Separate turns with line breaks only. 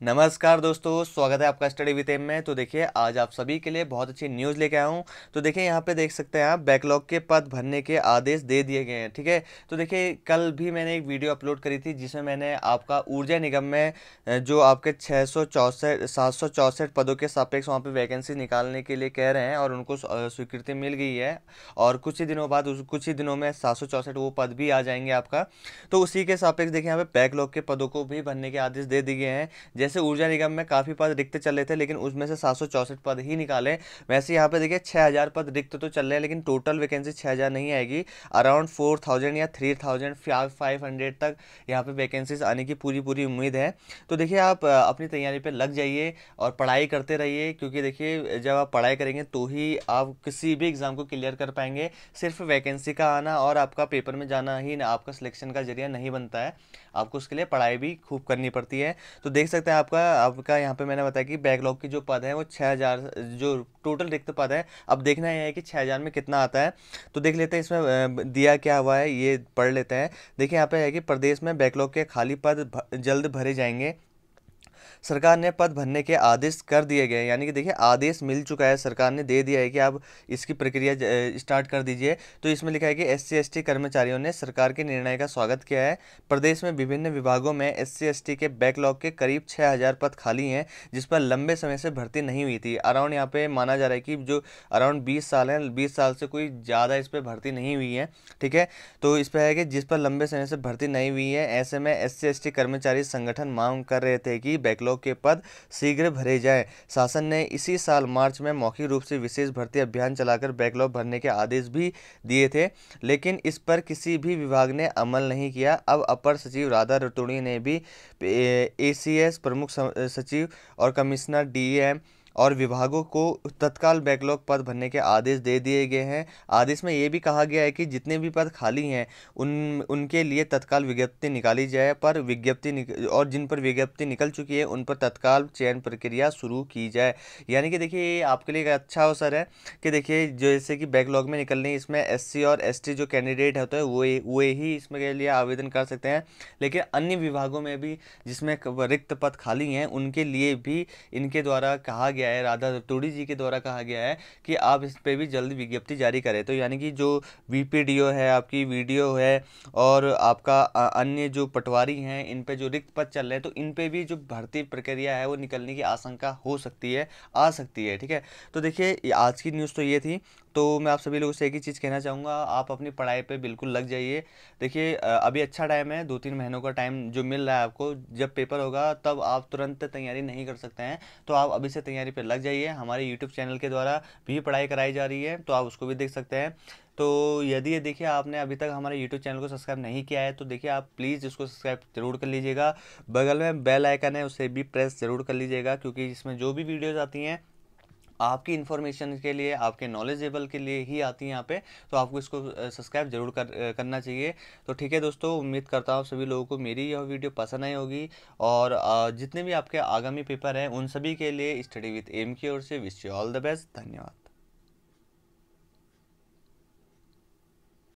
नमस्कार दोस्तों, स्वागत है आपका स्टडी विद एम में। तो देखिए, आज आप सभी के लिए बहुत अच्छी न्यूज़ लेके आया हूँ। तो देखिए, यहाँ पे देख सकते हैं आप, बैकलॉग के पद भरने के आदेश दे दिए गए हैं, ठीक है? तो देखिए, कल भी मैंने एक वीडियो अपलोड करी थी, जिसमें मैंने आपका ऊर्जा निगम में जो आपके छः सौ सात सौ चौंसठ पदों के सापेक्ष वहाँ पर वैकेंसी निकालने के लिए कह रहे हैं और उनको स्वीकृति मिल गई है और कुछ ही दिनों बाद कुछ ही दिनों में सात सौ चौंसठ वो पद भी आ जाएँगे आपका। तो उसी के सापेक्ष देखिए, यहाँ पे बैकलॉग के पदों को भी भरने के आदेश दे दिए हैं। जैसे ऊर्जा निगम में काफ़ी पद रिक्त चल रहे थे, लेकिन उसमें से सात सौ चौंसठ पद ही निकाले। वैसे यहाँ पे देखिए छः हज़ार पद रिक्त तो चल रहे हैं, लेकिन टोटल वैकेंसी छः हज़ार नहीं आएगी। अराउंड फोर थाउज़ेंड या थ्री थाउज़ेंड फाइव हंड्रेड तक यहाँ पे वैकेंसीज आने की पूरी पूरी उम्मीद है। तो देखिए, आप अपनी तैयारी पर लग जाइए और पढ़ाई करते रहिए, क्योंकि देखिए, जब आप पढ़ाई करेंगे तो ही आप किसी भी एग्ज़ाम को क्लियर कर पाएँगे। सिर्फ़ वैकेंसी का आना और आपका पेपर में जाना ही आपका सिलेक्शन का ज़रिया नहीं बनता है। आपको उसके लिए पढ़ाई भी खूब करनी पड़ती है। तो देख सकते हैं आपका आपका यहाँ पे मैंने बताया कि बैकलॉग की जो पद है वो छः हज़ार, जो टोटल रिक्त पद है, अब देखना यह है कि छः हज़ार में कितना आता है। तो देख लेते हैं इसमें दिया क्या हुआ है, ये पढ़ लेते हैं। देखिए यहाँ पे है कि प्रदेश में बैकलॉग के खाली पद जल्द भरे जाएँगे। सरकार ने पद भरने के आदेश कर दिए गए यानी कि देखिए, आदेश मिल चुका है, सरकार ने दे दिया है कि आप इसकी प्रक्रिया स्टार्ट कर दीजिए। तो इसमें लिखा है कि एस सी कर्मचारियों ने सरकार के निर्णय का स्वागत किया है। प्रदेश में विभिन्न विभागों में एस सी के बैकलॉग के करीब छः हज़ार पद खाली हैं, जिस पर लंबे समय से भर्ती नहीं हुई थी। अराउंड यहाँ पे माना जा रहा है कि जो अराउंड बीस साल हैं, बीस साल से कोई ज़्यादा इस पर भर्ती नहीं हुई है, ठीक है? तो इस पर है कि जिस पर लंबे समय से भर्ती नहीं हुई है, ऐसे में एस सी कर्मचारी संगठन मांग कर रहे थे कि बैकलॉग के पद शीघ्र भरे जाएँ। शासन ने इसी साल मार्च में मौखिक रूप से विशेष भर्ती अभियान चलाकर बैकलॉग भरने के आदेश भी दिए थे, लेकिन इस पर किसी भी विभाग ने अमल नहीं किया। अब अपर सचिव राधा रतुड़ी ने भी एसीएस प्रमुख सचिव और कमिश्नर डीएम और विभागों को तत्काल बैकलॉग पद भरने के आदेश दे दिए गए हैं। आदेश में ये भी कहा गया है कि जितने भी पद खाली हैं, उन, उनके लिए तत्काल विज्ञप्ति निकाली जाए, पर विज्ञप्ति और जिन पर विज्ञप्ति निकल चुकी है, उन पर तत्काल चयन प्रक्रिया शुरू की जाए। यानी कि देखिए, ये आपके लिए एक अच्छा अवसर है कि देखिए, जैसे कि बैकलॉग में निकलने, इसमें एससी और एसटी जो कैंडिडेट होते हैं, वो वो ही इसमें के लिए आवेदन कर सकते हैं। लेकिन अन्य विभागों में भी जिसमें रिक्त पद खाली हैं, उनके लिए भी इनके द्वारा कहा गया गया है, राधा रतूड़ी जी के द्वारा कहा गया है कि आप इस पर भी जल्द विज्ञप्ति जारी करें। तो यानी कि जो वीपीडीओ है, आपकी वीडियो है और आपका अन्य जो पटवारी हैं, इन पे जो रिक्त पद चल रहे हैं तो इन पे भी जो भर्ती प्रक्रिया है, वो निकलने की आशंका हो सकती है, आ सकती है, ठीक है? तो देखिए आज की न्यूज़ तो ये थी तो मैं आप सभी लोगों से एक ही चीज़ कहना चाहूँगा, आप अपनी पढ़ाई पे बिल्कुल लग जाइए। देखिए अभी अच्छा टाइम है दो तीन महीनों का टाइम जो मिल रहा है आपको, जब पेपर होगा तब आप तुरंत तैयारी नहीं कर सकते हैं तो आप अभी से तैयारी पर लग जाइए। हमारे यूट्यूब चैनल के द्वारा भी पढ़ाई कराई जा रही है तो आप उसको भी देख सकते हैं। तो यदि ये देखिए, आपने अभी तक हमारे यूट्यूब चैनल को सब्सक्राइब नहीं किया है तो देखिए आप प्लीज़ इसको सब्सक्राइब ज़रूर कर लीजिएगा। बगल में बेल आइकन है, उसे भी प्रेस ज़रूर कर लीजिएगा, क्योंकि इसमें जो भी वीडियोज़ आती हैं आपकी इन्फॉर्मेशन के लिए, आपके नॉलेजेबल के लिए ही आती हैं यहाँ पे तो आपको इसको सब्सक्राइब ज़रूर कर करना चाहिए। तो ठीक है दोस्तों, उम्मीद करता हूँ सभी लोगों को मेरी यह वीडियो पसंद आई होगी और जितने भी आपके आगामी पेपर हैं, उन सभी के लिए स्टडी विथ एम की ओर से wish you all the best धन्यवाद।